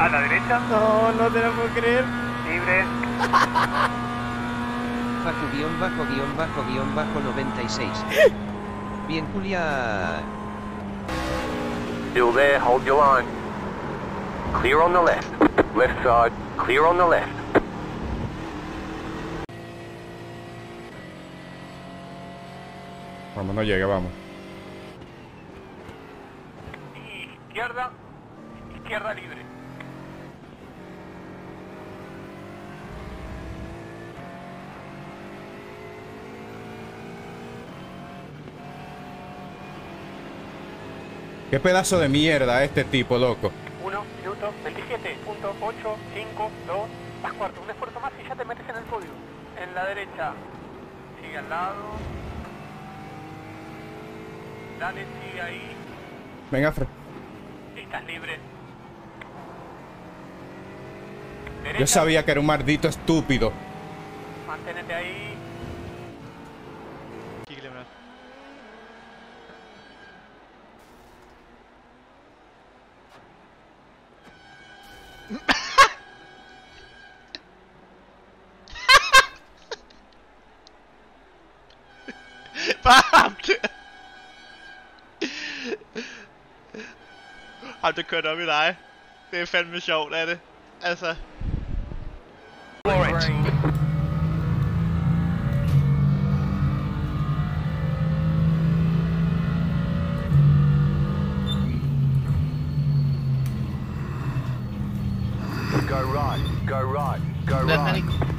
A la derecha. No, no te lo puedo creer. Libre. Bajo guion bajo guion bajo guion bajo 96. Bien Julia. Still there, hold your line. Clear on the left. Left side, clear on the left. Cuando no llegue, vamos. Izquierda. Izquierda libre. Qué pedazo de mierda este tipo, loco. 1 minuto 27.852 más cuarto. Un esfuerzo más y ya te metes en el podio. En la derecha. Sigue al lado. Dale, sigue ahí. Venga, Fred. Estás libre. Yo sabía que era un maldito estúpido. Manténete ahí. Varmt! Jamen, det kørte op i dig. Det er fandme sjovt, er det? Altså... Go right, go right, go right.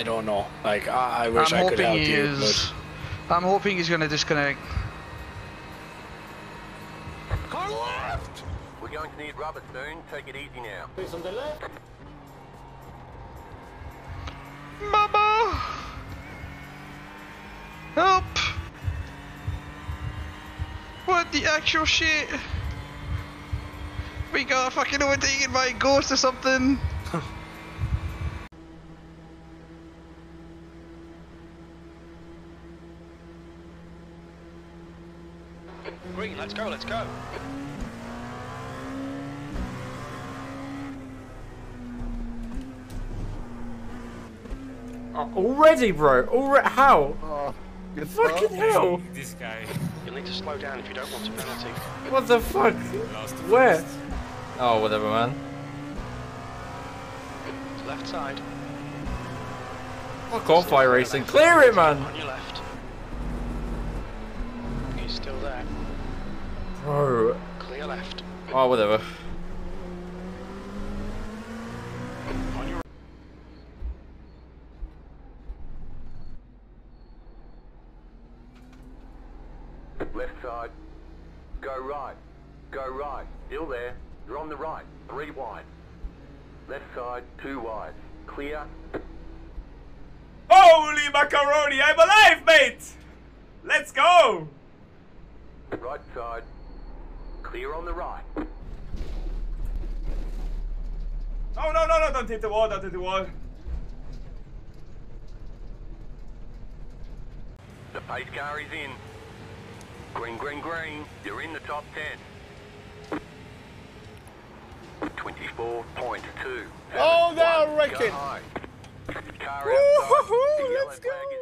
I don't know. Like I, I wish I'm I could hoping help he you, is. I'm hoping he's going to disconnect. Car left! We're going to need rubber soon. Take it easy now. Please on the left. Mama! Help! What the actual shit? We got fucking overtaken by a ghost or something. Green, let's go, let's go. Uh, already, bro. Already. How? Uh, Fucking hell. This guy. You'll need to slow down if you don't want a penalty. What the fuck? Where? Oh, whatever, man. Left side. Fuck off, iRacing. Clear it, man. On your left. Bro. Clear left. Oh, whatever. Left side. Go right. Go right. Still there. You're on the right. Three wide. Left side, two wide. Clear. Holy macaroni, I'm alive, mate! Let's go! Right side. Clear on the right. Oh, no, no, no, don't hit the wall, don't hit the wall. The pace car is in. Green, green, green. You're in the top 10. 24.2. Oh, they'll wreck Go it. Car outside. Woo-hoo-hoo, let's go. is